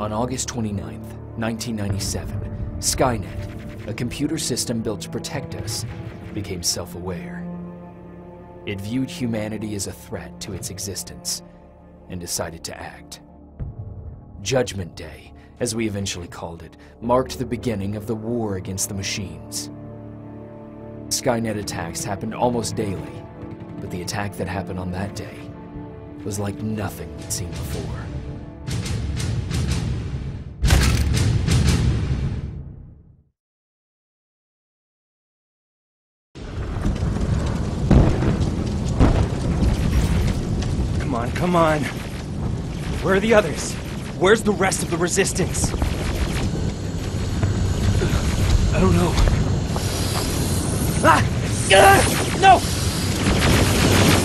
On August 29th, 1997, Skynet, a computer system built to protect us, became self aware. It viewed humanity as a threat to its existence and decided to act. Judgment Day, as we eventually called it, marked the beginning of the war against the machines. Skynet attacks happened almost daily, but the attack that happened on that day was like nothing we'd seen before. Come on. Where are the others? Where's the rest of the resistance? I don't know. Ah! Ah! No!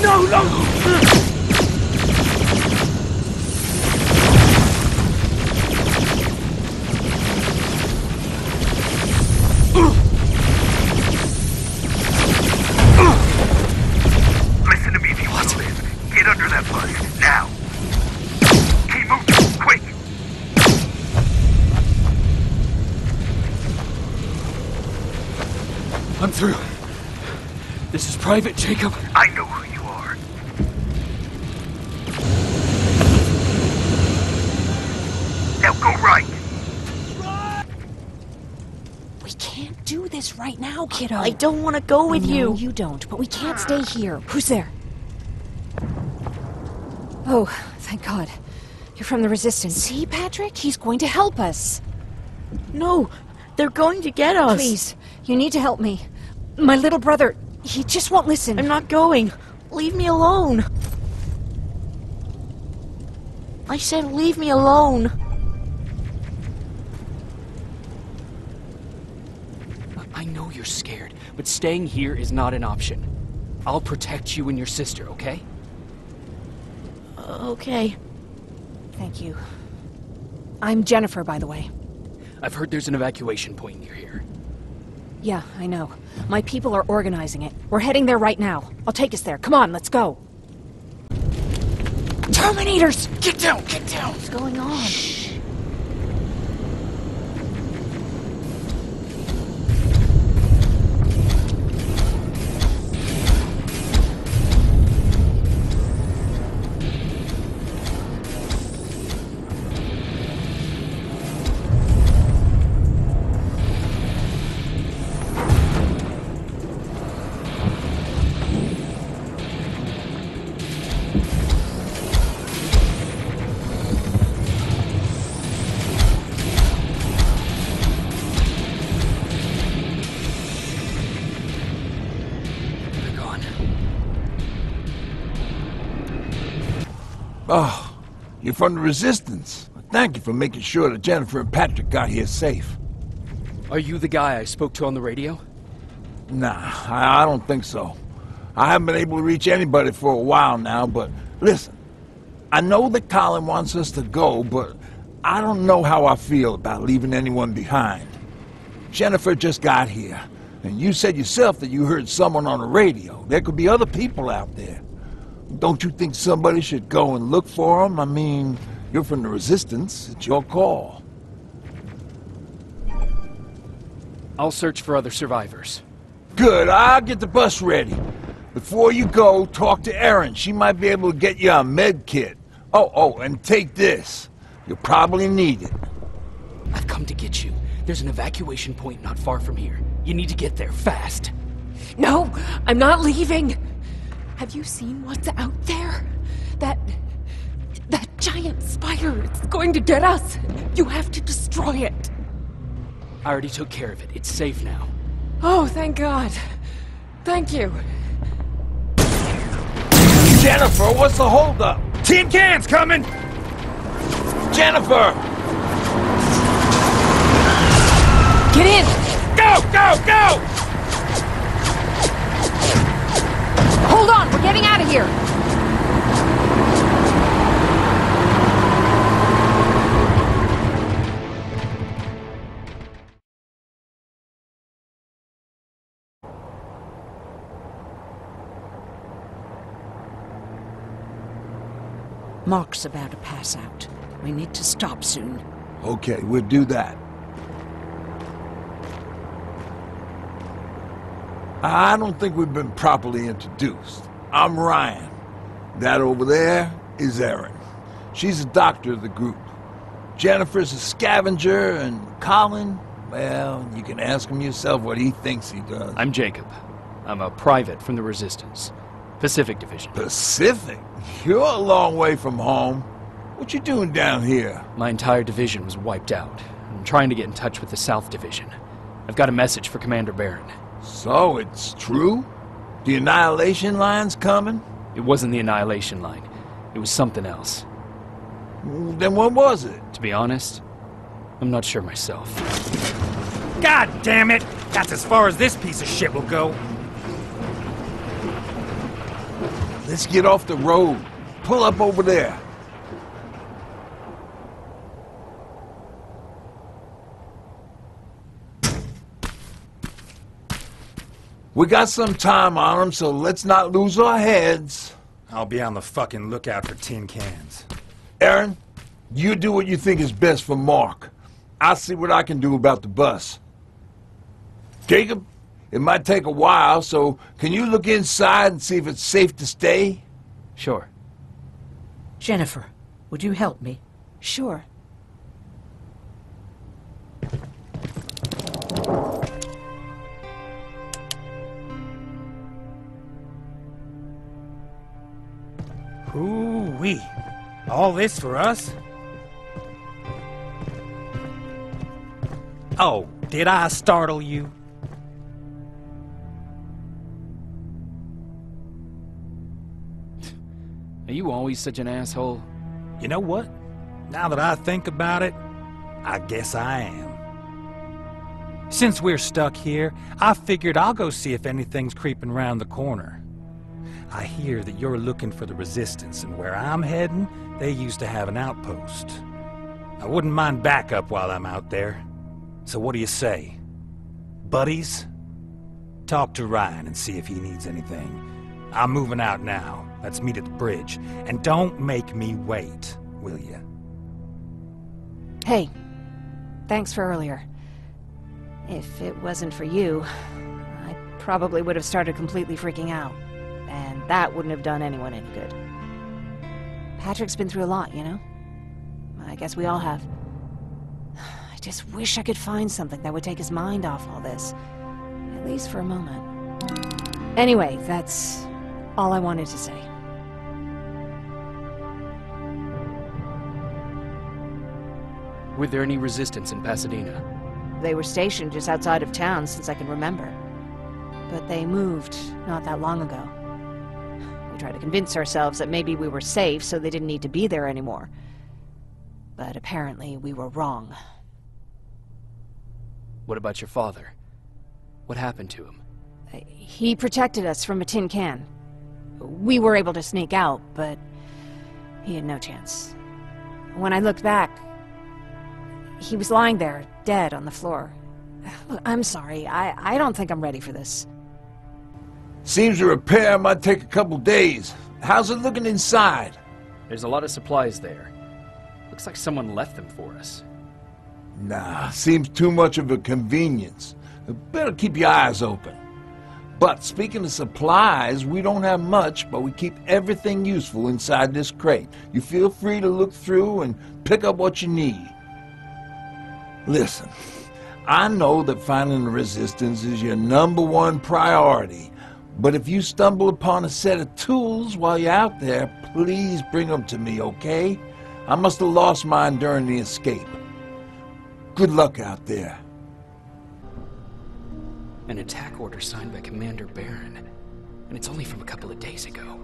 No, no! This is Private Jacob. I know who you are. Now go right. We can't do this right now, kiddo. I don't want to go with No, you. you don't, but we can't stay here. Who's there? Oh, thank God. You're from the Resistance. See, Patrick? He's going to help us. No, they're going to get us. Please, you need to help me. My little brother, he just won't listen. I'm not going. Leave me alone. I said leave me alone. I know you're scared, but staying here is not an option. I'll protect you and your sister, okay? Okay. Thank you. I'm Jennifer, by the way. I've heard there's an evacuation point near here. Yeah, I know. My people are organizing it. We're heading there right now. I'll take us there. Come on, let's go. Terminators! Get down! Get down! What's going on? They're Oh, you're from the Resistance. Thank you for making sure that Jennifer and Patrick got here safe. Are you the guy I spoke to on the radio? Nah, I, I don't think so. I haven't been able to reach anybody for a while now, but listen, I know that Colin wants us to go, but I don't know how I feel about leaving anyone behind. Jennifer just got here, and you said yourself that you heard someone on the radio. There could be other people out there. Don't you think somebody should go and look for them? I mean, you're from the Resistance. It's your call. I'll search for other survivors. Good, I'll get the bus ready. Before you go, talk to Erin. She might be able to get you a med kit. Oh, oh, and take this. You'll probably need it. I've come to get you. There's an evacuation point not far from here. You need to get there fast. No, I'm not leaving. Have you seen what's out there? That. that giant spider. It's going to get us. You have to destroy it. I already took care of it. It's safe now. Oh, thank God. Thank you. Jennifer, what's the holdup? Tin cans coming! Jennifer! Get in! Go, go, go! We're getting out of here. Mark's about to pass out. We need to stop soon. Okay, we'll do that. I don't think we've been properly introduced. I'm Ryan. That over there is Erin. She's the doctor of the group. Jennifer's a scavenger, and Colin, well, you can ask him yourself what he thinks he does. I'm Jacob. I'm a private from the Resistance. Pacific Division. Pacific? You're a long way from home. What you doing down here? My entire division was wiped out. I'm trying to get in touch with the South Division. I've got a message for Commander Barron. So, it's true? The Annihilation Line's coming? It wasn't the Annihilation Line. It was something else. Then what was it? To be honest, I'm not sure myself. God damn it! That's as far as this piece of shit will go. Let's get off the road. Pull up over there. We got some time on them, so let's not lose our heads. I'll be on the fucking lookout for tin cans. Erin, you do what you think is best for Mark. I'll see what I can do about the bus. Jacob, it might take a while, so can you look inside and see if it's safe to stay? Sure. Jennifer, would you help me? Sure. All this for us? Oh, did I startle you? Are you always such an asshole? You know what? Now that I think about it, I guess I am. Since we're stuck here, I figured I'll go see if anything's creeping around the corner. I hear that you're looking for the Resistance, and where I'm heading, they used to have an outpost. I wouldn't mind backup while I'm out there. So what do you say? Buddies? Talk to Ryan and see if he needs anything. I'm moving out now. Let's meet at the bridge. And don't make me wait, will you? Hey, thanks for earlier. If it wasn't for you, I probably would have started completely freaking out. That wouldn't have done anyone any good. Patrick's been through a lot, you know? I guess we all have. I just wish I could find something that would take his mind off all this. At least for a moment. Anyway, that's all I wanted to say. Were there any resistance in Pasadena? They were stationed just outside of town since I can remember. But they moved not that long ago. Tried to convince ourselves that maybe we were safe, so they didn't need to be there anymore. But apparently we were wrong. What about your father? What happened to him? He protected us from a tin can. We were able to sneak out, but he had no chance. When I looked back, he was lying there, dead on the floor. Look, I'm sorry. I, I don't think I'm ready for this. Seems a repair might take a couple days. How's it looking inside? There's a lot of supplies there. Looks like someone left them for us. Nah, seems too much of a convenience. Better keep your eyes open. But speaking of supplies, we don't have much, but we keep everything useful inside this crate. You feel free to look through and pick up what you need. Listen, I know that finding the resistance is your number one priority, but if you stumble upon a set of tools while you're out there, please bring them to me, okay? I must have lost mine during the escape. Good luck out there. An attack order signed by Commander Barron. And it's only from a couple of days ago.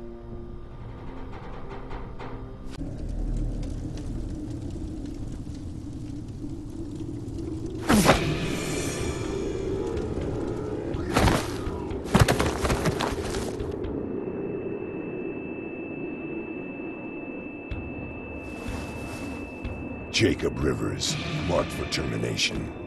Jacob Rivers, marked for termination.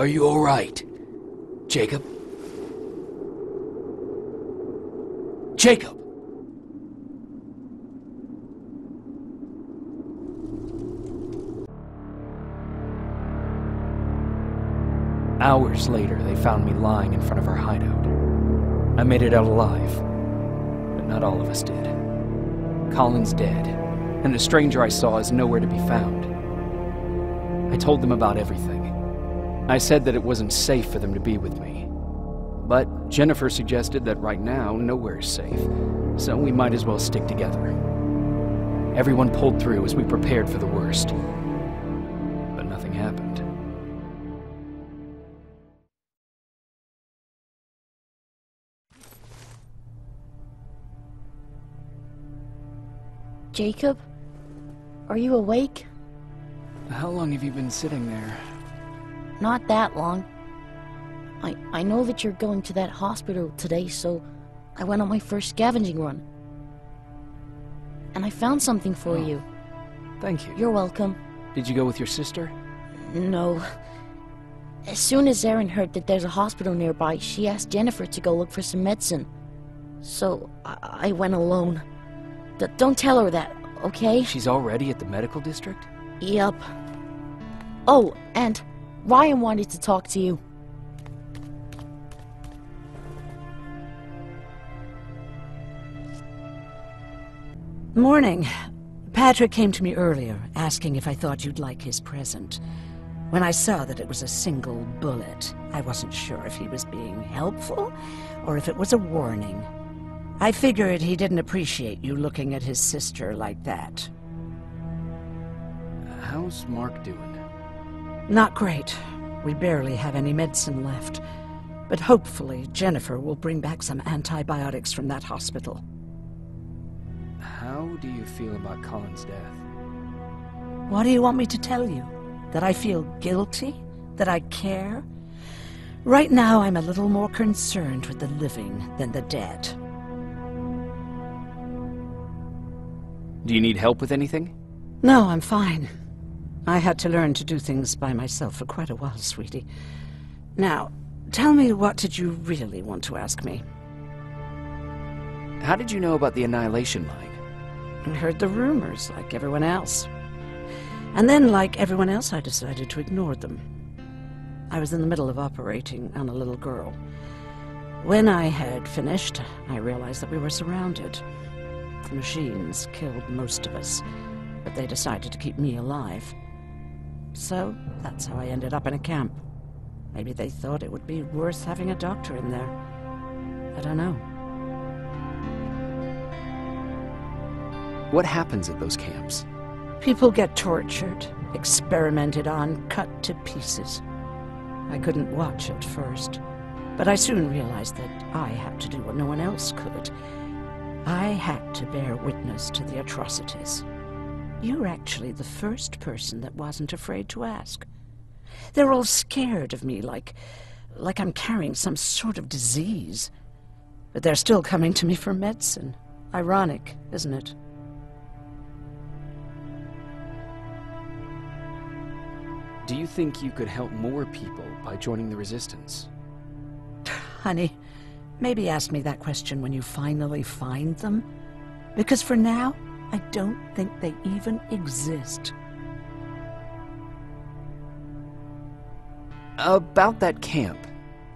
Are you alright? Jacob? Jacob! Hours later, they found me lying in front of our hideout. I made it out alive, but not all of us did. Colin's dead, and the stranger I saw is nowhere to be found. I told them about everything. I said that it wasn't safe for them to be with me. But Jennifer suggested that right now, nowhere is safe, so we might as well stick together. Everyone pulled through as we prepared for the worst. But nothing happened. Jacob? Are you awake? How long have you been sitting there? Not that long. I, I know that you're going to that hospital today, so I went on my first scavenging run. And I found something for Oh. you. Thank you. You're welcome. Did you go with your sister? No. As soon as Erin heard that there's a hospital nearby, she asked Jennifer to go look for some medicine. So I, I went alone. D- don't tell her that, okay? She's already at the medical district? Yep. Oh, and Ryan wanted to talk to you. Morning. Patrick came to me earlier, asking if I thought you'd like his present. When I saw that it was a single bullet, I wasn't sure if he was being helpful or if it was a warning. I figured he didn't appreciate you looking at his sister like that. How's Mark doing? Not great. We barely have any medicine left. But hopefully, Jennifer will bring back some antibiotics from that hospital. How do you feel about Colin's death? What do you want me to tell you? That I feel guilty? That I care? Right now, I'm a little more concerned with the living than the dead. Do you need help with anything? No, I'm fine. I had to learn to do things by myself for quite a while, sweetie. Now, tell me what did you really want to ask me? How did you know about the Annihilation Line? I heard the rumors, like everyone else. And then, like everyone else, I decided to ignore them. I was in the middle of operating on a little girl. When I had finished, I realized that we were surrounded. The machines killed most of us, but they decided to keep me alive. So, that's how I ended up in a camp. Maybe they thought it would be worth having a doctor in there. I don't know. What happens at those camps? People get tortured, experimented on, cut to pieces. I couldn't watch at first, but I soon realized that I had to do what no one else could. I had to bear witness to the atrocities. You're actually the first person that wasn't afraid to ask. They're all scared of me, like, like I'm carrying some sort of disease. But they're still coming to me for medicine. Ironic, isn't it? Do you think you could help more people by joining the Resistance? Honey, maybe ask me that question when you finally find them. Because for now, I don't think they even exist. About that camp.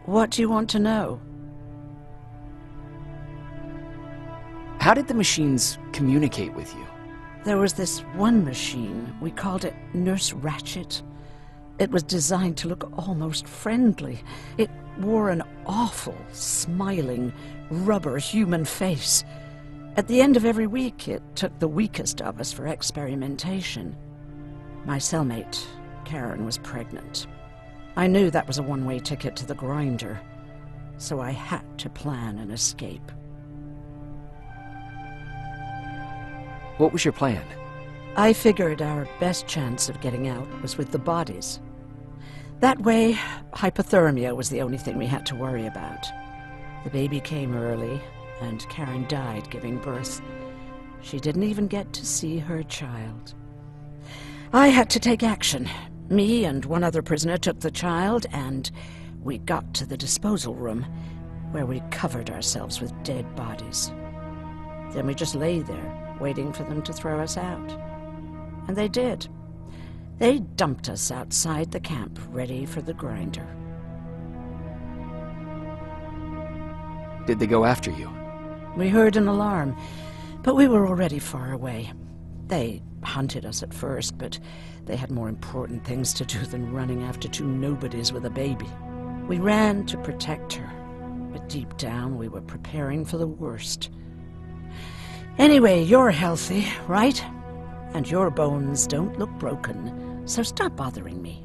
What do you want to know? How did the machines communicate with you? There was this one machine. We called it Nurse Ratchet. It was designed to look almost friendly. It wore an awful, smiling, rubber human face. At the end of every week, it took the weakest of us for experimentation. My cellmate, Karen, was pregnant. I knew that was a one way ticket to the grinder, so I had to plan an escape. What was your plan? I figured our best chance of getting out was with the bodies. That way, hypothermia was the only thing we had to worry about. The baby came early, and Karen died giving birth. She didn't even get to see her child. I had to take action, Me and one other prisoner took the child, and we got to the disposal room, where we covered ourselves with dead bodies. Then we just lay there, waiting for them to throw us out. And they did. They dumped us outside the camp, ready for the grinder. Did they go after you? We heard an alarm, but we were already far away. They hunted us at first, but they had more important things to do than running after two nobodies with a baby. We ran to protect her, but deep down we were preparing for the worst. Anyway, you're healthy, right? And your bones don't look broken, so stop bothering me.